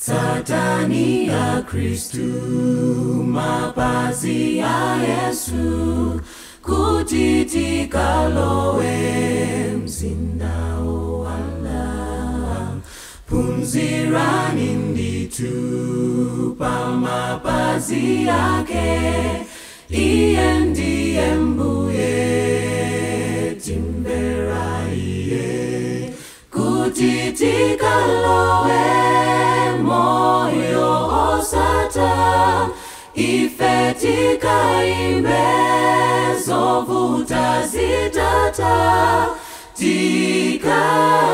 satani ya Kristu, mapazi ya Yesu, kutitika lowe mzindao wala pumzirani nditupa mapazi yake, iye mbuye kutitika lowe ifetika imbe zovuta zitata.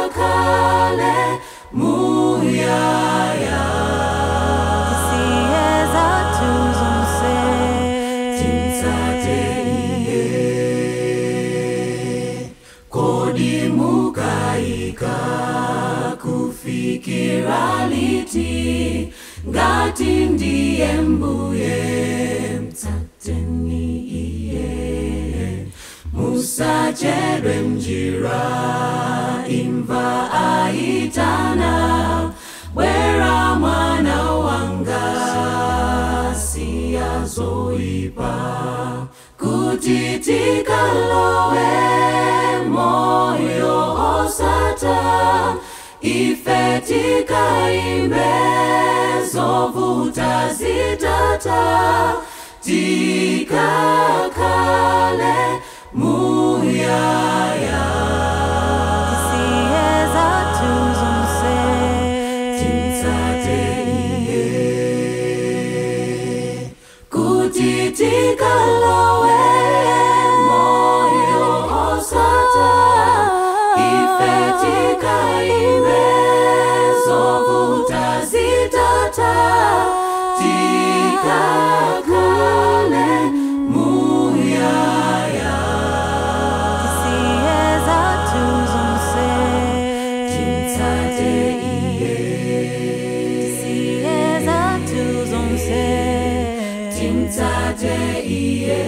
Tikakale muyaya Sieza tuzonse timtsate iye. Kodi mukaika kufikira liti ngati ndiye mbuye mtsateni iye musachedwe mjira imva aitana bwera mwana wanga siyazoipa kutitika lowe moyo osata. Ifetika imbe zovuta zitata tikakale muyaya Sieza tuzonse timtsate iye. Kutitika lowe moyo osata. Ifetika Timtsate iye